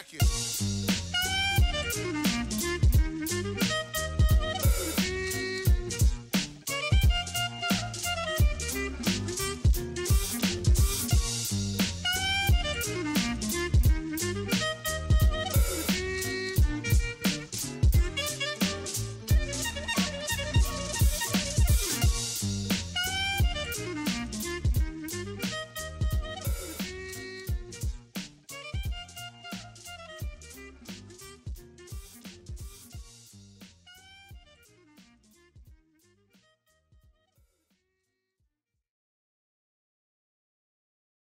Check it.